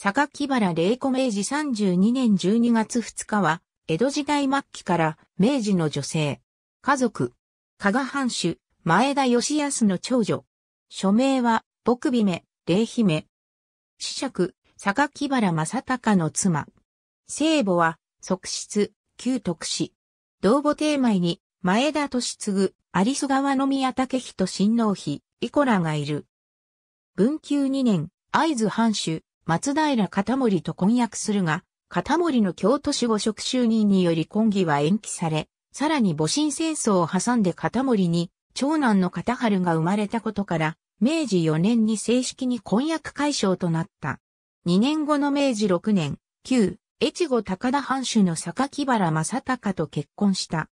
榊原玲子明治32年12月2日は、江戸時代末期から明治の女性。家族。加賀藩主、前田義康の長女。署名は、牧姫、霊姫。子爵、榊原正隆の妻。聖母は、側室、旧徳氏。同母帝前に、前田利次、有栖川宮武人親王妃、イコラがいる。文久2年、会津藩主、松平片森と婚約するが、片森の京都守護職就任により婚儀は延期され、さらに戊辰戦争を挟んで片森に長男の片春が生まれたことから、明治4年に正式に婚約解消となった。2年後の明治6年、旧越後高田藩主の榊原正隆と結婚した。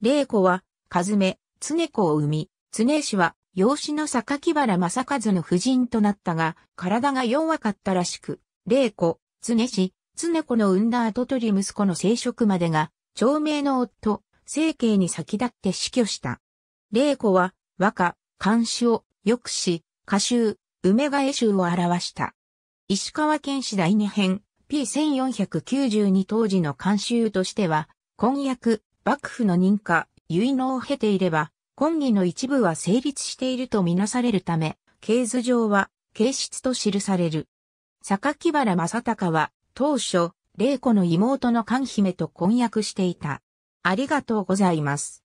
霊子は、和目、常子を生み、常氏は養子の榊原正和の夫人となったが、体が弱かったらしく、霊子、常氏、常子の産んだ後取り息子の生殖までが、長命の夫、清家に先立って死去した。霊子は、和歌、漢詩を、抑止、歌集、梅替え集を表した。石川県市第二編、P1492 当時の慣習としては、婚約、幕府の認可、結納を経ていれば、婚儀の一部は成立しているとみなされるため、経図上は、形質と記される。榊原正隆は、当初、玲子の妹の寛姫と婚約していた。ありがとうございます。